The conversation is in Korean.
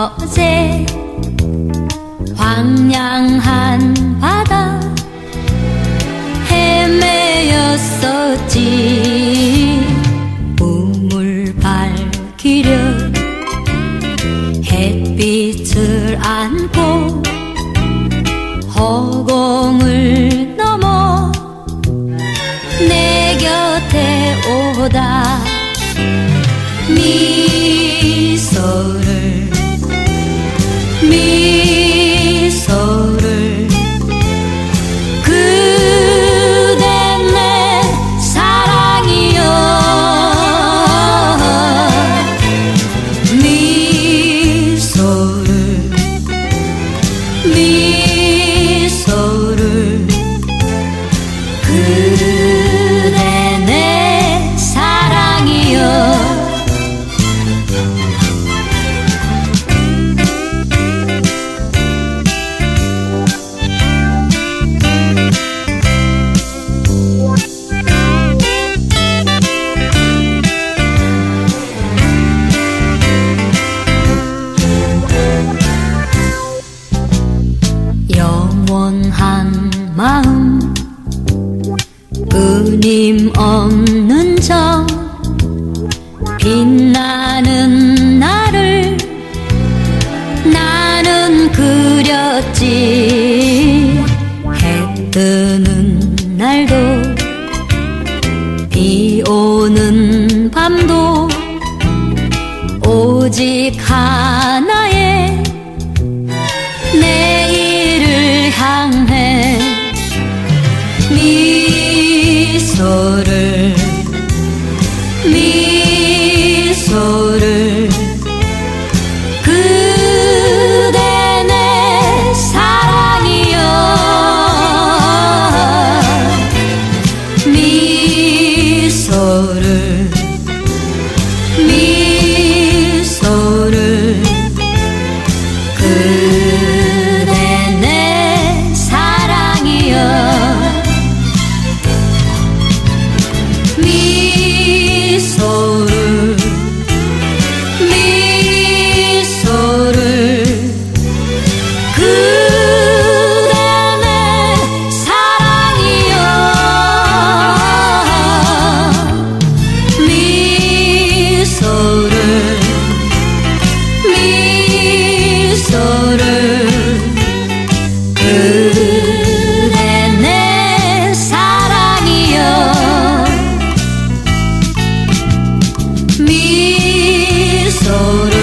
어제 황량한 바다 헤매였었지. 우물 밝히려 햇빛을 안고 허공을 넘어 내 곁에 오다 영원한 마음. 끊임없는 정. 빛나는 나를 나는 그렸지. 해 뜨는 날도 비 오는 밤도 오직 하 showed